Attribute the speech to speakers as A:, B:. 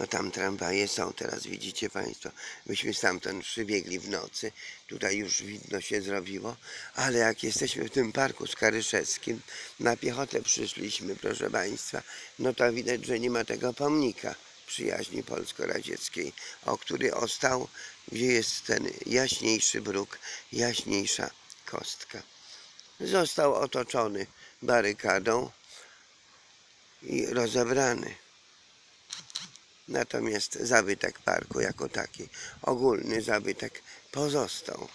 A: No tam tramwaje są, teraz widzicie Państwo. Myśmy stamtąd przybiegli w nocy. Tutaj już widno się zrobiło. Ale jak jesteśmy w tym parku skaryszewskim, na piechotę przyszliśmy, proszę Państwa, no to widać, że nie ma tego pomnika przyjaźni polsko-radzieckiej, o który ostał, gdzie jest ten jaśniejszy bruk, jaśniejsza kostka. Został otoczony barykadą i rozebrany. Natomiast zabytek parku jako taki, ogólny zabytek pozostał.